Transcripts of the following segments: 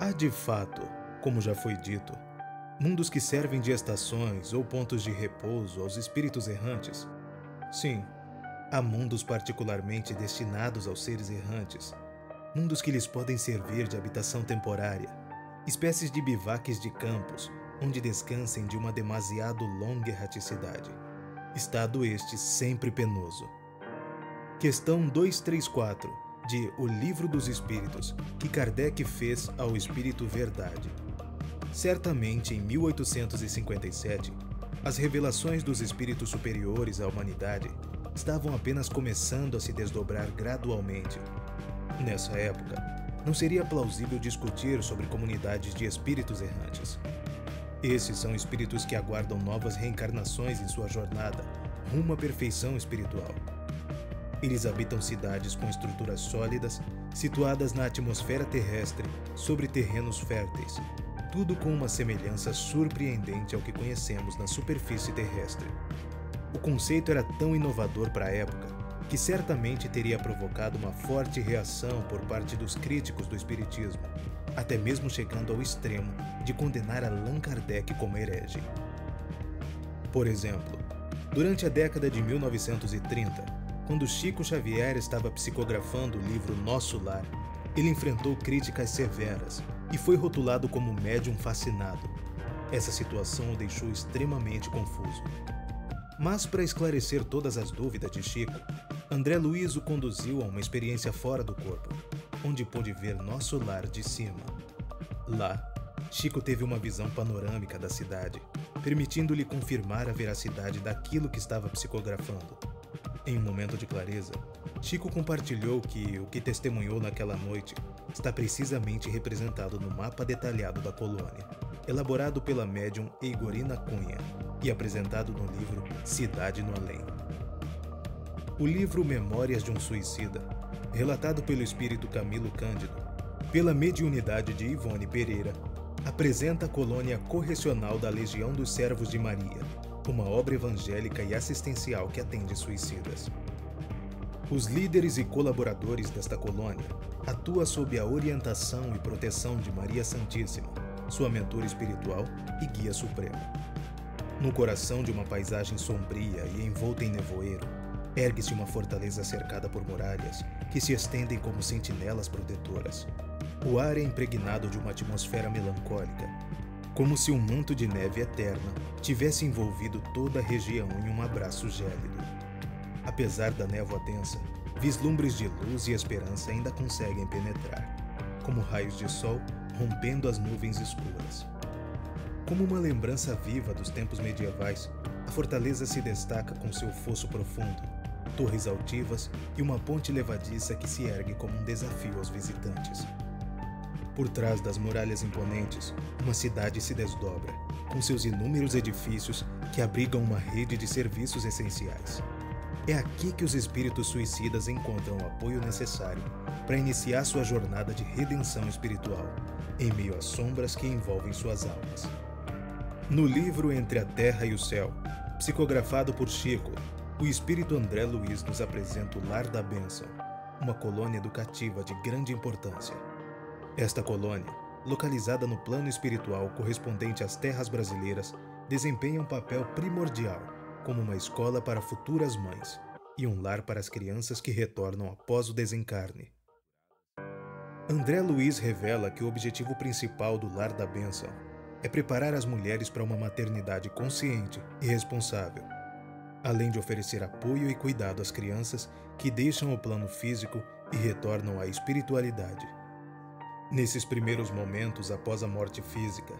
Há de fato, como já foi dito, mundos que servem de estações ou pontos de repouso aos espíritos errantes? Sim, há mundos particularmente destinados aos seres errantes, mundos que lhes podem servir de habitação temporária, espécies de bivaques de campos onde descansem de uma demasiado longa erraticidade. Estado este sempre penoso. Questão 234 de O Livro dos Espíritos, que Kardec fez ao Espírito Verdade. Certamente, em 1857, as revelações dos espíritos superiores à humanidade estavam apenas começando a se desdobrar gradualmente. Nessa época, não seria plausível discutir sobre comunidades de espíritos errantes. Esses são espíritos que aguardam novas reencarnações em sua jornada rumo à perfeição espiritual. Eles habitam cidades com estruturas sólidas, situadas na atmosfera terrestre, sobre terrenos férteis, tudo com uma semelhança surpreendente ao que conhecemos na superfície terrestre. O conceito era tão inovador para a época que certamente teria provocado uma forte reação por parte dos críticos do Espiritismo, até mesmo chegando ao extremo de condenar Allan Kardec como herege. Por exemplo, durante a década de 1930, quando Chico Xavier estava psicografando o livro Nosso Lar, ele enfrentou críticas severas e foi rotulado como médium fascinado. Essa situação o deixou extremamente confuso. Mas, para esclarecer todas as dúvidas de Chico, André Luiz o conduziu a uma experiência fora do corpo, onde pôde ver nosso lar de cima. Lá, Chico teve uma visão panorâmica da cidade, permitindo-lhe confirmar a veracidade daquilo que estava psicografando. Em um momento de clareza, Chico compartilhou que o que testemunhou naquela noite está precisamente representado no mapa detalhado da colônia, elaborado pela médium Eigorina Cunha e apresentado no livro Cidade no Além. O livro Memórias de um Suicida, relatado pelo espírito Camilo Cândido, pela mediunidade de Ivone Pereira, apresenta a colônia correcional da Legião dos Servos de Maria, uma obra evangélica e assistencial que atende suicidas. Os líderes e colaboradores desta colônia atuam sob a orientação e proteção de Maria Santíssima, sua mentora espiritual e guia supremo. No coração de uma paisagem sombria e envolta em nevoeiro, Ergue-se uma fortaleza cercada por muralhas que se estendem como sentinelas protetoras. O ar é impregnado de uma atmosfera melancólica, como se um manto de neve eterna tivesse envolvido toda a região em um abraço gélido. Apesar da névoa densa, vislumbres de luz e esperança ainda conseguem penetrar, como raios de sol rompendo as nuvens escuras. Como uma lembrança viva dos tempos medievais, a fortaleza se destaca com seu fosso profundo, torres altivas e uma ponte levadiça que se ergue como um desafio aos visitantes. Por trás das muralhas imponentes, uma cidade se desdobra, com seus inúmeros edifícios que abrigam uma rede de serviços essenciais. É aqui que os espíritos suicidas encontram o apoio necessário para iniciar sua jornada de redenção espiritual, em meio às sombras que envolvem suas almas. No livro Entre a Terra e o Céu, psicografado por Chico, o espírito André Luiz nos apresenta o Lar da Bênção, uma colônia educativa de grande importância. Esta colônia, localizada no plano espiritual correspondente às terras brasileiras, desempenha um papel primordial como uma escola para futuras mães e um lar para as crianças que retornam após o desencarne. André Luiz revela que o objetivo principal do Lar da Bênção é preparar as mulheres para uma maternidade consciente e responsável além de oferecer apoio e cuidado às crianças que deixam o plano físico e retornam à espiritualidade. Nesses primeiros momentos após a morte física,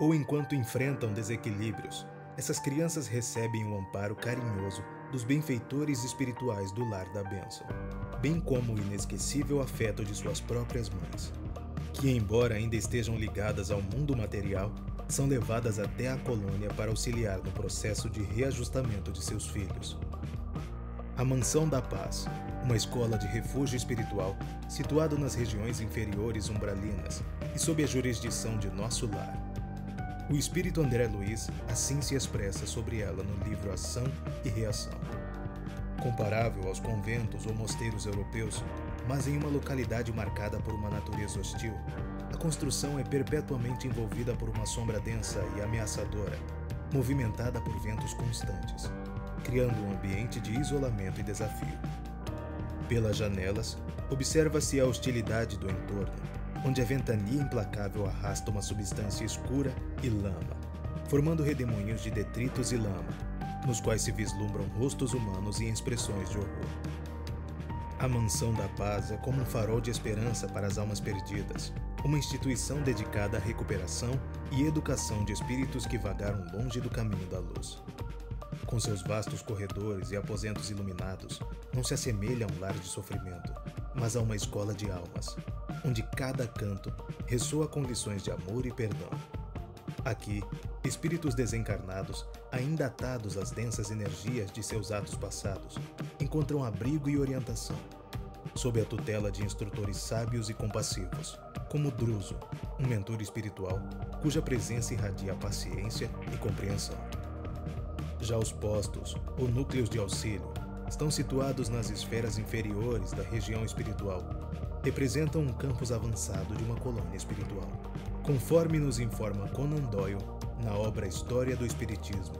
ou enquanto enfrentam desequilíbrios, essas crianças recebem o amparo carinhoso dos benfeitores espirituais do lar da bênção, bem como o inesquecível afeto de suas próprias mães, que, embora ainda estejam ligadas ao mundo material, são levadas até a colônia para auxiliar no processo de reajustamento de seus filhos. A Mansão da Paz, uma escola de refúgio espiritual situado nas regiões inferiores umbralinas e sob a jurisdição de Nosso Lar. O espírito André Luiz assim se expressa sobre ela no livro Ação e Reação. Comparável aos conventos ou mosteiros europeus, mas em uma localidade marcada por uma natureza hostil, construção é perpetuamente envolvida por uma sombra densa e ameaçadora, movimentada por ventos constantes, criando um ambiente de isolamento e desafio. Pelas janelas, observa-se a hostilidade do entorno, onde a ventania implacável arrasta uma substância escura e lama, formando redemoinhos de detritos e lama, nos quais se vislumbram rostos humanos e expressões de horror. A Mansão da Paz é como um farol de esperança para as almas perdidas, uma instituição dedicada à recuperação e educação de espíritos que vagaram longe do caminho da luz. Com seus vastos corredores e aposentos iluminados, não se assemelha a um lar de sofrimento, mas a uma escola de almas, onde cada canto ressoa com lições de amor e perdão. Aqui, espíritos desencarnados, ainda atados às densas energias de seus atos passados, encontram abrigo e orientação, sob a tutela de instrutores sábios e compassivos, como Druso, um mentor espiritual cuja presença irradia paciência e compreensão. Já os postos, ou núcleos de auxílio, estão situados nas esferas inferiores da região espiritual. Representam um campus avançado de uma colônia espiritual. Conforme nos informa Conan Doyle na obra História do Espiritismo,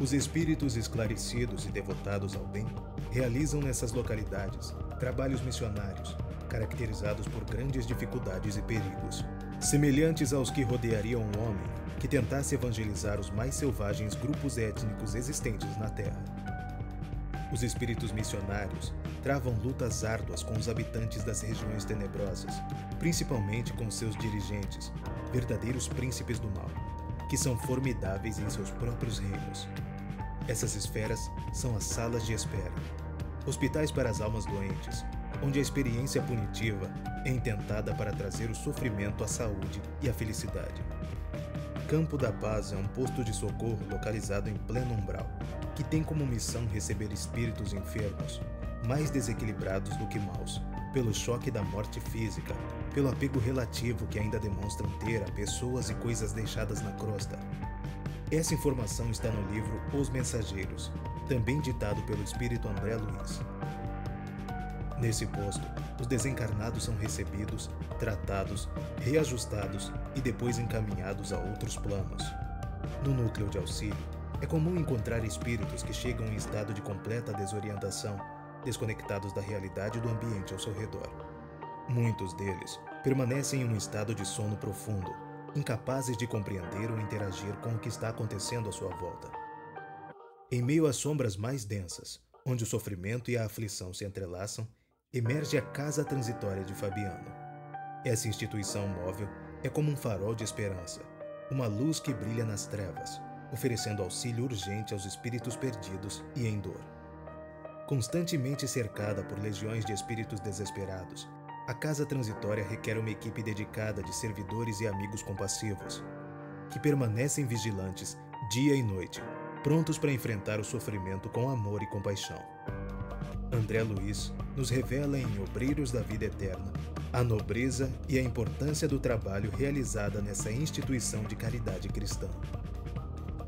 os espíritos esclarecidos e devotados ao bem realizam nessas localidades trabalhos missionários, caracterizados por grandes dificuldades e perigos, semelhantes aos que rodeariam um homem que tentasse evangelizar os mais selvagens grupos étnicos existentes na Terra. Os espíritos missionários travam lutas árduas com os habitantes das regiões tenebrosas, principalmente com seus dirigentes, verdadeiros príncipes do mal, que são formidáveis em seus próprios reinos. Essas esferas são as salas de espera, hospitais para as almas doentes, onde a experiência punitiva é intentada para trazer o sofrimento à saúde e à felicidade. Campo da Paz é um posto de socorro localizado em pleno umbral, que tem como missão receber espíritos enfermos, mais desequilibrados do que maus, pelo choque da morte física, pelo apego relativo que ainda demonstram ter a pessoas e coisas deixadas na crosta, essa informação está no livro Os Mensageiros, também ditado pelo espírito André Luiz. Nesse posto, os desencarnados são recebidos, tratados, reajustados e depois encaminhados a outros planos. No núcleo de auxílio, é comum encontrar espíritos que chegam em estado de completa desorientação, desconectados da realidade do ambiente ao seu redor. Muitos deles permanecem em um estado de sono profundo, incapazes de compreender ou interagir com o que está acontecendo à sua volta. Em meio às sombras mais densas, onde o sofrimento e a aflição se entrelaçam, emerge a Casa Transitória de Fabiano. Essa instituição móvel é como um farol de esperança, uma luz que brilha nas trevas, oferecendo auxílio urgente aos espíritos perdidos e em dor. Constantemente cercada por legiões de espíritos desesperados, a casa transitória requer uma equipe dedicada de servidores e amigos compassivos, que permanecem vigilantes dia e noite, prontos para enfrentar o sofrimento com amor e compaixão. André Luiz nos revela em Obreiros da Vida Eterna a nobreza e a importância do trabalho realizada nessa instituição de caridade cristã.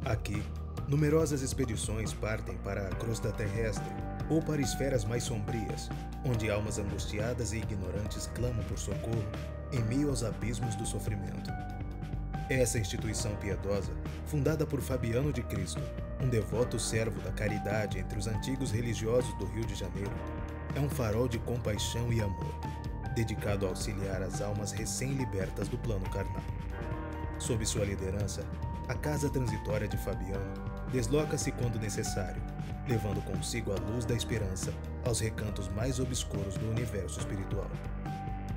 Aqui, numerosas expedições partem para a crosta terrestre ou para esferas mais sombrias, onde almas angustiadas e ignorantes clamam por socorro em meio aos abismos do sofrimento. Essa instituição piedosa, fundada por Fabiano de Cristo, um devoto servo da caridade entre os antigos religiosos do Rio de Janeiro, é um farol de compaixão e amor, dedicado a auxiliar as almas recém-libertas do plano carnal. Sob sua liderança, a Casa Transitória de Fabiano desloca-se quando necessário, levando consigo a luz da esperança aos recantos mais obscuros do universo espiritual.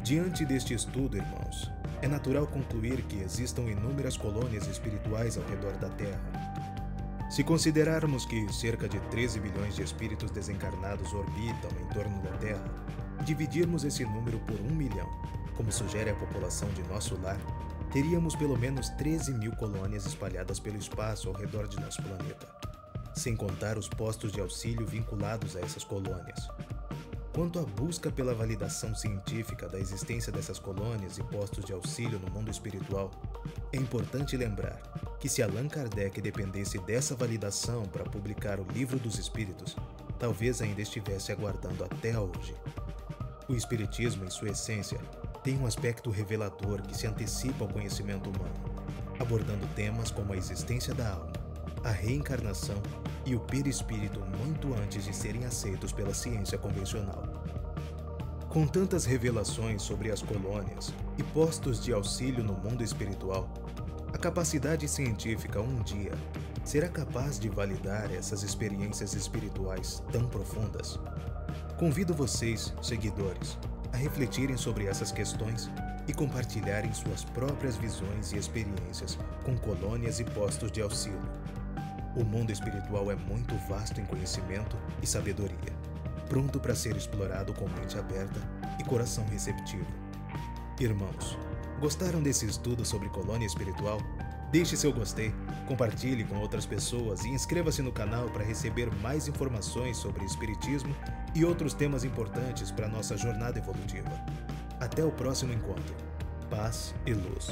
Diante deste estudo, irmãos, é natural concluir que existam inúmeras colônias espirituais ao redor da Terra. Se considerarmos que cerca de 13 bilhões de espíritos desencarnados orbitam em torno da Terra, dividirmos esse número por um milhão, como sugere a população de nosso lar, teríamos pelo menos 13 mil colônias espalhadas pelo espaço ao redor de nosso planeta sem contar os postos de auxílio vinculados a essas colônias. Quanto à busca pela validação científica da existência dessas colônias e postos de auxílio no mundo espiritual, é importante lembrar que se Allan Kardec dependesse dessa validação para publicar o Livro dos Espíritos, talvez ainda estivesse aguardando até hoje. O Espiritismo, em sua essência, tem um aspecto revelador que se antecipa ao conhecimento humano, abordando temas como a existência da alma, a reencarnação e o perispírito muito antes de serem aceitos pela ciência convencional. Com tantas revelações sobre as colônias e postos de auxílio no mundo espiritual, capacidade científica um dia será capaz de validar essas experiências espirituais tão profundas? Convido vocês, seguidores, a refletirem sobre essas questões e compartilharem suas próprias visões e experiências com colônias e postos de auxílio. O mundo espiritual é muito vasto em conhecimento e sabedoria, pronto para ser explorado com mente aberta e coração receptivo. Irmãos, gostaram desse estudo sobre colônia espiritual? Deixe seu gostei, compartilhe com outras pessoas e inscreva-se no canal para receber mais informações sobre Espiritismo e outros temas importantes para nossa jornada evolutiva. Até o próximo encontro. Paz e luz.